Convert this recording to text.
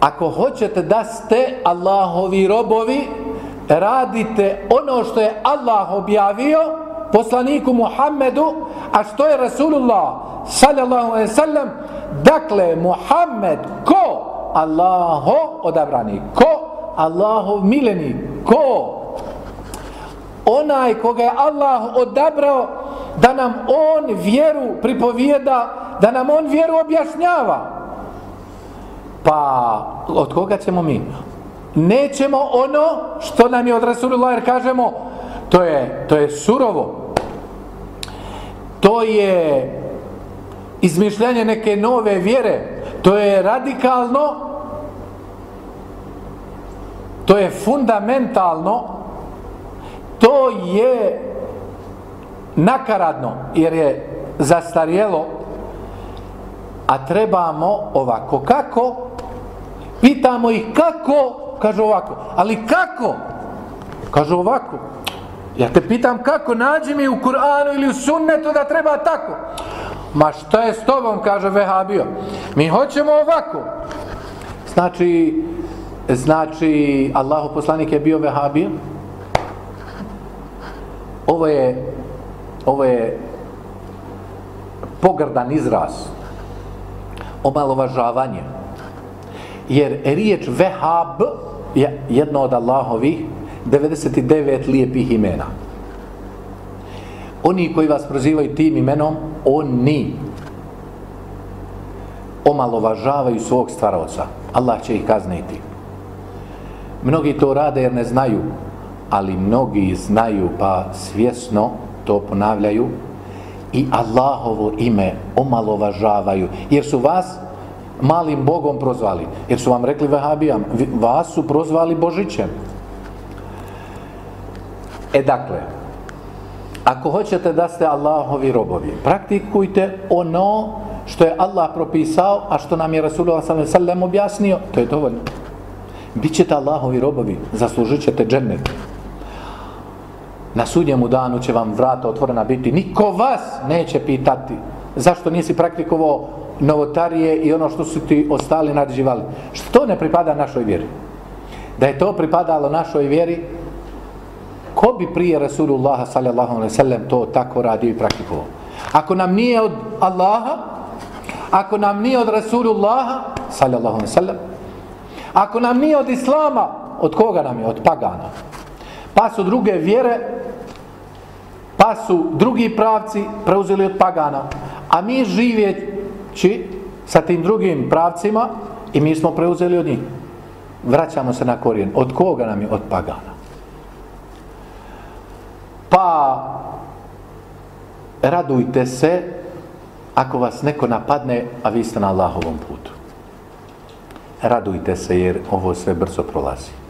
ako hoćete da ste Allahovi robovi, radite ono što je Allah objavio poslaniku Muhammedu, a što je Rasulullah sallallahu alaihi sallam, dakle Muhammed ko? Allaho odabrani, ko? Allahov mileni, ko? Onaj koga je Allah odabrao da nam on vjeru pripovijeda, da nam on vjeru objašnjava. Pa od koga ćemo mi? Nećemo ono što nam je od Rasulullah jer kažemo to je, to je surovo. To je izmišljanje neke nove vjere. To je radikalno. To je fundamentalno. To je nakaradno jer je zastarjelo a trebamo ovako kako pitamo ih kako kaže ovako. Ali kako? Kaže ovako. Ja te pitam kako nađi mi u Kur'anu ili u sunnetu da treba tako. Ma šta je s tobom kaže Vehabio? Mi hoćemo ovako. Znači znači Allahu poslanik je bio Vehabio? Ovo je ovo je pogrdan izraz. Omalovažavanje jer riječ vehab je jedno od Allahovih 99 lijepih imena. Oni koji vas prozivaju tim imenom oni omalovažavaju svog stvaroca Allah će ih kazniti. Mnogi to rade jer ne znaju ali mnogi znaju pa svjesno to ponavljaju i Allahovo ime omalovažavaju. Jer su vas malim Bogom prozvali jer su vam rekli vehabijam vas su prozvali Božićem e dakle ako hoćete da ste Allahovi robovi praktikujte ono što je Allah propisao a što nam je Rasulullah s.a.v. objasnio to je dovoljno Bićete Allahovi robovi zaslužit ćete džennet na sudnjemu danu će vam vrata otvorena biti. Niko vas neće pitati zašto nisi praktikovao novotarije i ono što su ti ostali nadživali. Što to ne pripada našoj vjeri? Da je to pripadalo našoj vjeri, ko bi prije Rasulullaha sallallahu alaihi sallam to tako radio i praktikovao? Ako nam nije od Allaha, ako nam nije od Rasulullaha sallallahu alaihi sallam, ako nam nije od Islama, od koga nam je? Od pagana. Pa su druge vjere pa su drugi pravci preuzeli od pagana a mi či? Sa tim drugim pravcima i mi smo preuzeli od njih. Vraćamo se na korijen. Od koga nam je? Od pagana. Pa radujte se ako vas neko napadne a vi ste na Allahovom putu. Radujte se jer ovo sve brzo prolazi.